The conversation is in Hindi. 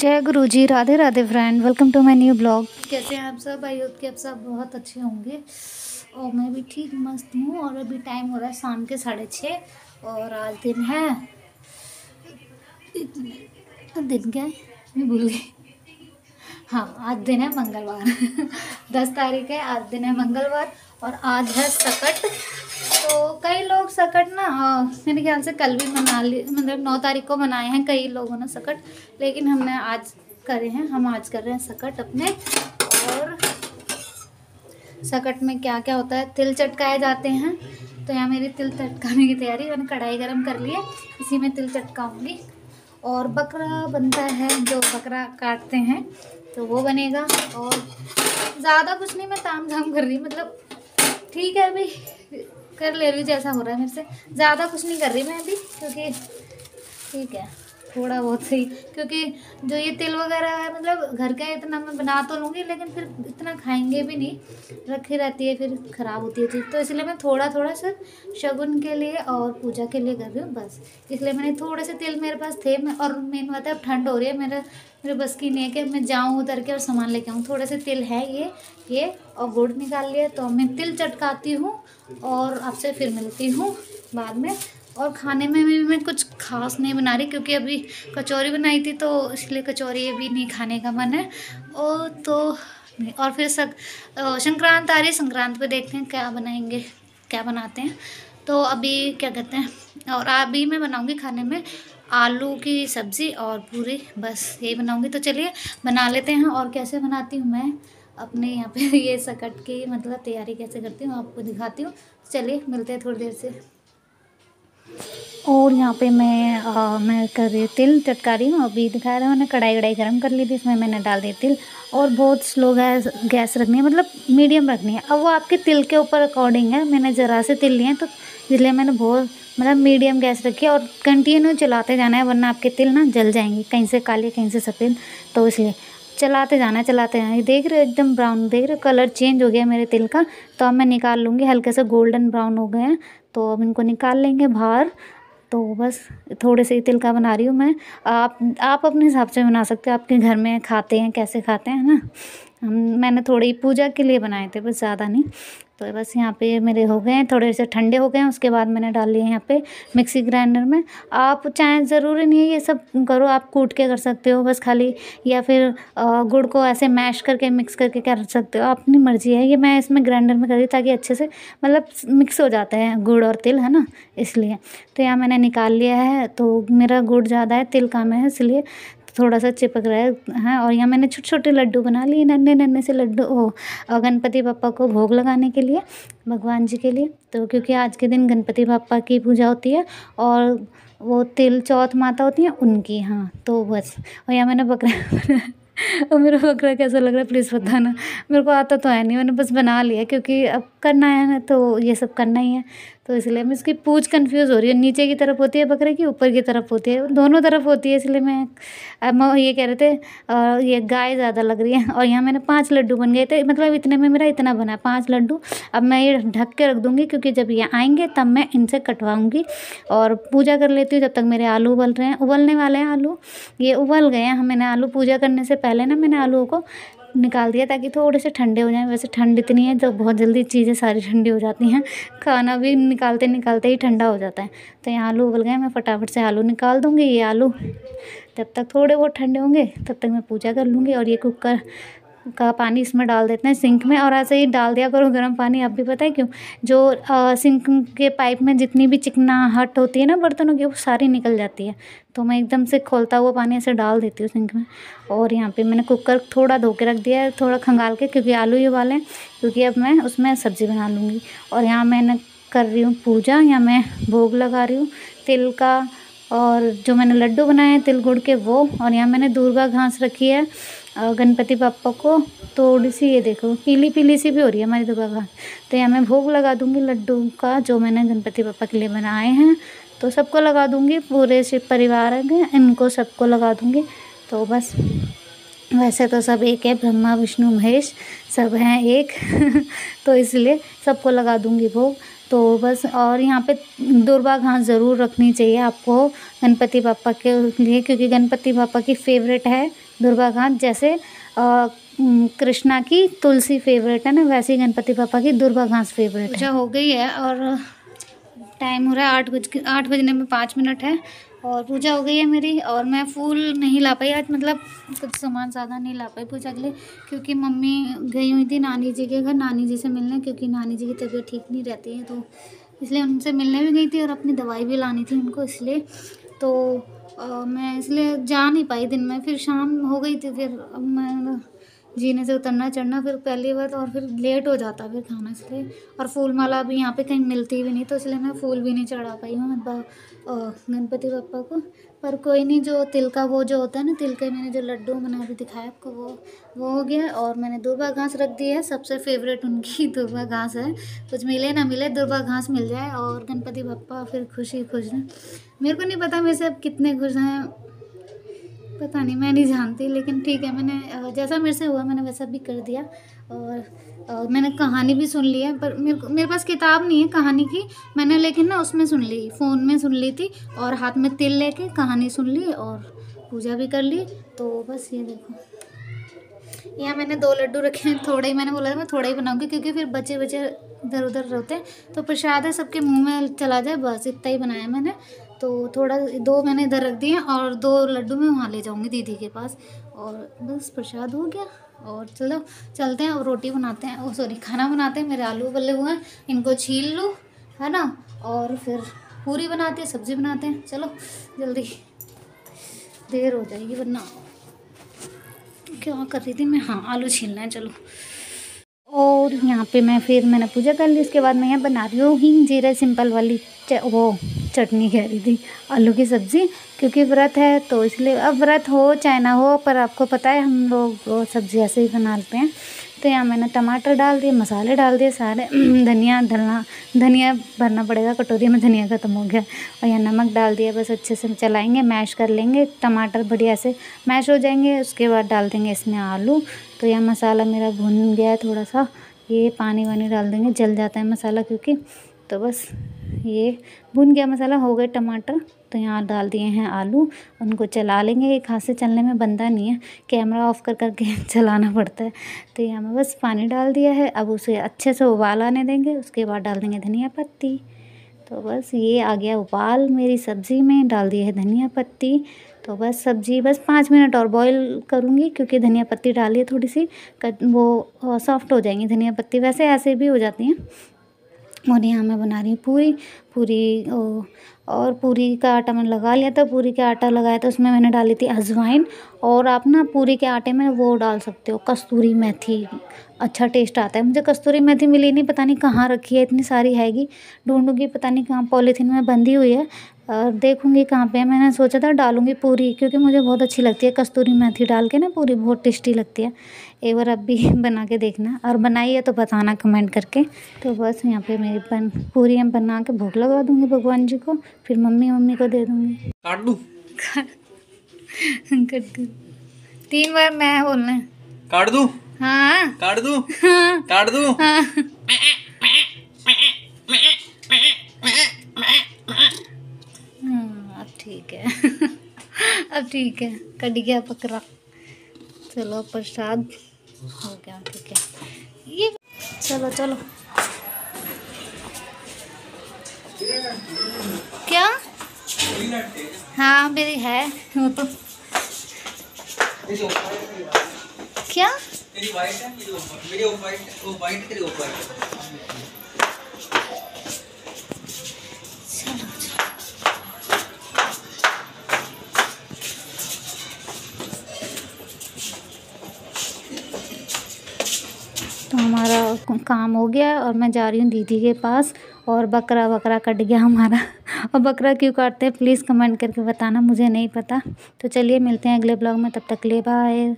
जय Guru ji Radhe Radhe friend welcome to my new blog कैसे हैं आप सब? आई होप कि आप सब बहुत अच्छे होंगे। और मैं भी ठीक मस्त हूँ, और अभी टाइम हो रहा है शाम के साढ़े छः और आज दिन है। दिन क्या है? मैं भूल गई। हाँ आज दिन है मंगलवार। दस तारीख है, आज दिन है मंगलवार, और आज है सकट। तो कई लोग सकट ना मेरे ख्याल से कल भी मना ली मतलब नौ तारीख को मनाए हैं कई लोगों ने सकट, लेकिन हमने आज करे हैं, हम आज कर रहे हैं सकट अपने, और सकट में क्या क्या होता है, तिल चटकाए जाते हैं तो यहाँ मेरी तिल चटकाने की तैयारी, मैंने कढ़ाई गर्म कर ली है, इसी में तिल चटकाऊँगी, और बकरा बनता है, जो बकरा काटते हैं तो वो बनेगा, और ज़्यादा कुछ नहीं, मैं ताम झाम कर रही मतलब ठीक है अभी कर ले रही हूँ, जैसा हो रहा है मेरे से। ज़्यादा कुछ नहीं कर रही मैं अभी, क्योंकि ठीक है। थोड़ा बहुत सही, क्योंकि जो ये तिल वगैरह है मतलब घर का इतना मैं बना तो लूँगी, लेकिन फिर इतना खाएँगे भी नहीं, रखी रहती है, फिर ख़राब होती है चीज़। तो इसलिए मैं थोड़ा थोड़ा सिर्फ़ शगुन के लिए और पूजा के लिए कर रही हूँ, बस। इसलिए मैंने थोड़े से तिल मेरे पास थे, मैं और मेन बात है, अब ठंड हो रही है, मेरा, मेरे बस की नहीं है कि मैं जाऊँ उतर के और सामान लेके आऊँ। थोड़े से तिल है ये ये और गुड़ निकाल लिया तो मैं तिल चटकाती हूँ और आपसे फिर मिलती हूँ बाद में। और खाने में भी मैं कुछ खास नहीं बना रही क्योंकि अभी कचौरी बनाई थी तो इसलिए कचौरी अभी नहीं खाने का मन है। और तो और फिर सक संक्रांत आ रही है, संक्रांत पे देखते हैं क्या बनाएँगे, क्या बनाते हैं। तो अभी क्या कहते हैं, और अभी मैं बनाऊँगी खाने में आलू की सब्ज़ी और पूरी, बस यही बनाऊँगी। तो चलिए, बना लेते हैं और कैसे बनाती हूँ मैं, अपने यहाँ पे ये सकट की मतलब तैयारी कैसे करती हूँ, आपको दिखाती हूँ। चलिए, मिलते हैं थोड़ी देर से। और यहाँ पे मैं आ, मैं कर रही हूँ तिल चटका रही हूँ। अभी दिखा रहा हूँ मैंने कढ़ाई कढ़ाई गर्म कर ली थी इसमें मैंने डाल दिया तिल। और बहुत स्लो गैस गैस रखनी है मतलब मीडियम रखनी है। अब वो आपके तिल के ऊपर अकॉर्डिंग है। मैंने ज़रा से तिल लिए हैं तो इसलिए मैंने बहुत मतलब मीडियम गैस रखी है। और कंटिन्यू चलाते जाना है वरना आपके तिल ना जल जाएँगे कहीं से काले कहीं से सफ़ेद। तो इसलिए चलाते जाना चलाते जाना। देख रहे हो, एकदम ब्राउन देख रहे हो कलर चेंज हो गया मेरे तिल का। तो अब मैं निकाल लूँगी, हल्के से गोल्डन ब्राउन हो गए हैं। तो अब इनको निकाल लेंगे बाहर। तो बस, थोड़े से ही तिल का बना रही हूँ मैं। आप आप अपने हिसाब से बना सकते हो। आपके घर में खाते हैं, कैसे खाते हैं ना? मैंने थोड़ी पूजा के लिए बनाए थे, बस ज़्यादा नहीं। तो बस यहाँ पे मेरे हो गए हैं, थोड़े से ठंडे हो गए हैं, उसके बाद मैंने डाल लिए यहाँ पे मिक्सी ग्राइंडर में। आप चाहे ज़रूरी नहीं है ये सब करो, आप कूट के कर सकते हो, बस खाली या फिर गुड़ को ऐसे मैश करके, मिक्स करके कर सकते हो, अपनी मर्ज़ी है, ये मैं इसमें ग्राइंडर में कर ताकि अच्छे से मतलब मिक्स हो जाते हैं गुड़ और तिल, है ना, इसलिए। तो यहाँ मैंने निकाल लिया है तो मेरा गुड़ ज़्यादा है, तिल कम है, इसलिए थोड़ा सा चिपक रहा है हाँ और यहाँ मैंने छोटे छोटे लड्डू बना लिए नन्हे नन्हे से लड्डू, ओ गणपति पापा को भोग लगाने के लिए, भगवान जी के लिए। तो क्योंकि आज के दिन गणपति पापा की पूजा होती है, और वो तिल चौथ माता होती हैं, उनकी हाँ तो बस, और यहाँ मैंने बकरा और मेरा बकरा कैसा लग रहा है प्लीज़ बताना। मेरे को आता तो है नहीं, मैंने बस बना लिया, क्योंकि अब करना है ना तो ये सब करना ही है। तो इसलिए मैं इसकी पूछ कंफ्यूज हो रही है। नीचे की तरफ़ होती है बकरे की, ऊपर की तरफ़ होती है। दोनों तरफ़ होती है, इसलिए मैं, अब ये कह रहे थे और ये गाय ज़्यादा लग रही है। और यहाँ मैंने पाँच लड्डू बन गए थे। मतलब इतने में मेरा इतना बना पाँच लड्डू। अब मैं ये ढक के रख दूँगी, क्योंकि जब ये आएँगे, तब मैं इनसे कटवाऊँगी। और पूजा कर लेती हूँ, जब तक मेरे आलू उबल रहे हैं। उबलने वाले हैं आलू, ये उबल गए हैं। मैंने आलू पूजा करने से पहले ना, मैंने आलू को निकाल दिया ताकि थोड़े से ठंडे हो जाएँ। वैसे ठंड इतनी है तो बहुत जल्दी चीज़ें सारी ठंडी हो जाती हैं। खाना भी निकालते निकालते ही ठंडा हो जाता है। तो यहाँ आलू उबल गए, मैं फटाफट से आलू निकाल दूँगी, ये आलू। जब तक थोड़े बहुत ठंडे होंगे, तब तक मैं पूजा कर लूँगी और ये कुकर का पानी इसमें डाल देते हैं सिंक में और ऐसे ही डाल दिया करो गर्म पानी। आप भी पता है क्यों? जो आ, सिंक के पाइप में जितनी भी चिकनाहट होती है ना बर्तनों की वो सारी निकल जाती है। तो मैं एकदम से खोलता हुआ पानी ऐसे डाल देती हूँ सिंक में और यहाँ पे मैंने कुकर थोड़ा धो के रख दिया है थोड़ा खंगाल के क्योंकि आलू ही उबाले क्योंकि अब मैं उसमें सब्ज़ी बना लूँगी। और यहाँ मैंने कर रही हूँ पूजा या मैं भोग लगा रही हूँ तिल का और जो मैंने लड्डू बनाए हैं तिल गुड़ के, वो। और यहाँ मैंने दुर्गा घास रखी है गणपति पापा को। थोड़ी सी ये देखो पीली पीली सी भी हो रही है हमारी दुर्गा घास। तो यहाँ मैं भोग लगा दूँगी लड्डू का, जो मैंने गणपति पापा के लिए बनाए हैं। तो सबको लगा दूँगी, पूरे से परिवार है इनको सबको लगा दूँगी। तो बस, वैसे तो सब एक है, ब्रह्मा, विष्णु, महेश, सब हैं एक। तो इसलिए सबको लगा दूँगी भोग। तो बस और यहाँ पे दुर्वा घास ज़रूर रखनी चाहिए आपको गणपति बापा के लिए, क्योंकि गणपति बापा की फेवरेट है दुर्वा घास। जैसे कृष्णा की तुलसी फेवरेट है ना, वैसे ही गणपति पापा की दुर्वा घास फेवरेट पूजा हो गई है और टाइम हो रहा है, आठ बज आठ बजने में पाँच मिनट है। और पूजा हो गई है मेरी और मैं फूल नहीं ला पाई। आज मतलब कुछ सामान ज़्यादा नहीं ला पाई पूजा के लिए क्योंकि मम्मी गई हुई थी नानी जी के घर नानी जी से मिलने क्योंकि नानी जी की तबीयत ठीक नहीं रहती है तो इसलिए उनसे मिलने भी गई थी और अपनी दवाई भी लानी थी उनको इसलिए। तो आ, मैं इसलिए जा नहीं पाई दिन में फिर शाम हो गई थी फिर मैं जीने से उतरना, चढ़ना, फिर पहली बार और फिर लेट हो जाता फिर खाना, इसलिए। और फूल माला भी यहाँ पे कहीं मिलती भी नहीं तो इसलिए मैं फूल भी नहीं चढ़ा पाई हूँ। गणपति पप्पा को। पर कोई नहीं, जो तिल का वो जो होता है ना तिल के मैंने जो लड्डू मैंने अभी दिखाया आपको, वो वो हो गया। और मैंने दुर्बा घास रख दी है, सबसे फेवरेट उनकी दुर्बा घास है। कुछ मिले ना मिले दुर्बा घास मिल जाए और गणपति पप्पा फिर खुशी खुश मेरे को नहीं पता मेरे से अब कितने खुश हैं। पता नहीं, मैं नहीं जानती, लेकिन ठीक है, मैंने जैसा मेरे से हुआ, मैंने वैसा भी कर दिया। और और मैंने कहानी भी सुन ली है, पर मेरे मेरे पास किताब नहीं है कहानी की। मैंने लेकिन ना उसमें सुन ली, फ़ोन में सुन ली थी, और हाथ में तिल लेके कहानी सुन ली और पूजा भी कर ली। तो बस ये देखो। यहाँ मैंने दो लड्डू रखे हैं, थोड़े ही, मैंने बोला था मैं थोड़ा ही बनाऊँगी, क्योंकि फिर बच्चे बच्चे इधर उधर रहते हैं। तो प्रसाद है, सबके मुँह में चला जाए, बस इतना ही बनाया मैंने। तो थोड़ा दो मैंने इधर रख दिए और दो लड्डू मैं वहाँ ले जाऊँगी दीदी के पास। और बस प्रसाद हो गया। और चलो चलते हैं और रोटी बनाते हैं। ओ सॉरी खाना बनाते हैं। मेरे आलू बल्ले हुए हैं। इनको छील लूँ, है ना? और फिर पूरी बनाते हैं, सब्ज़ी बनाते हैं। चलो, जल्दी। देर हो जाएगी, वरना क्या कर रही थी मैं? हाँ आलू छीलना है, चलो। और यहाँ पे मैं फिर मैंने पूजा कर ली, उसके बाद मैं यहाँ बना रही हूँ हिंग जीरा सिंपल वाली वो चटनी कह रही थी, आलू की सब्ज़ी, क्योंकि व्रत है तो इसलिए अब व्रत हो चाहे ना हो, पर आपको पता है हम लोग सब्ज़ी ऐसे ही बना लेते हैं। तो यहाँ मैंने टमाटर डाल दिए, मसाले डाल दिए, सारे धनिया धलना धनिया भरना पड़ेगा, कटोरी में धनिया ख़त्म हो गया, और यहाँ नमक डाल दिया, बस अच्छे से चलाएँगे, मैश कर लेंगे, टमाटर बढ़िया से मैश हो जाएँगे, उसके बाद डाल देंगे इसमें आलू तो यह मसाला मेरा भुन गया है थोड़ा सा ये पानी वानी डाल देंगे, जल जाता है मसाला क्योंकि। तो बस ये भुन गया मसाला, हो गए टमाटर। तो यहाँ डाल दिए हैं आलू। उनको चला लेंगे, एक हाथ से चलने में बंदा नहीं है। कैमरा ऑफ़ कर करके चलाना पड़ता है। तो यहाँ में बस पानी डाल दिया है। अब उसे अच्छे से उबाल आने देंगे। उसके बाद डाल देंगे धनिया पत्ती। तो बस ये आ गया उबाल मेरी सब्ज़ी में। डाल दिए है धनिया पत्ती। तो बस सब्ज़ी, बस पाँच मिनट और बॉईल करूँगी क्योंकि धनिया पत्ती डालिए थोड़ी सी वो सॉफ्ट हो जाएँगी धनिया पत्ती। वैसे ऐसे भी हो जाती हैं। और यहाँ मैं बना रही हूँ पूरी पूरी और पूरी का आटा मैंने लगा लिया था, पूरी का आटा लगाया था, उसमें मैंने डाली थी अजवाइन, और आप ना पूरी के आटे में वो डाल सकते हो, कस्तूरी मेथी अच्छा टेस्ट आता है। मुझे कस्तूरी मेथी मिली नहीं, पता नहीं कहाँ रखी है, इतनी सारी हैगी, ढूंढूँगी, पता नहीं कहाँ, पॉलीथीन में बंधी हुई है, और देखूँगी कहाँ पे है। मैंने सोचा था डालूँगी पूरी, क्योंकि मुझे बहुत अच्छी लगती है कस्तूरी मेथी डाल के ना पूरी, बहुत टेस्टी लगती है। एक बार अब भी बना के देखना। और बनाइए तो बताना कमेंट करके। तो बस यहाँ पे मेरी बन पूरी हम बना के भूख लगा दूँगी भगवान जी को फिर मम्मी मम्मी को दे दूँगी। काट दूँ? कट तीन बार मैं बोलना है। काट दूँ? हाँ। काट दूँ? हाँ। काट दूँ? हाँ। अब ठीक है। अब ठीक है। कट गया पकड़ा चलो प्रसाद। हो गया, ठीक है। ये चलो चलो। क्या? हाँ मेरी है। वो तो क्या हमारा काम हो गया और मैं जा रही हूँ दीदी के पास और बकरा बकरा कट गया हमारा। और बकरा क्यों काटते हैं? प्लीज़ कमेंट करके बताना, मुझे नहीं पता। तो चलिए मिलते हैं अगले ब्लॉग में, तब तक ले बाय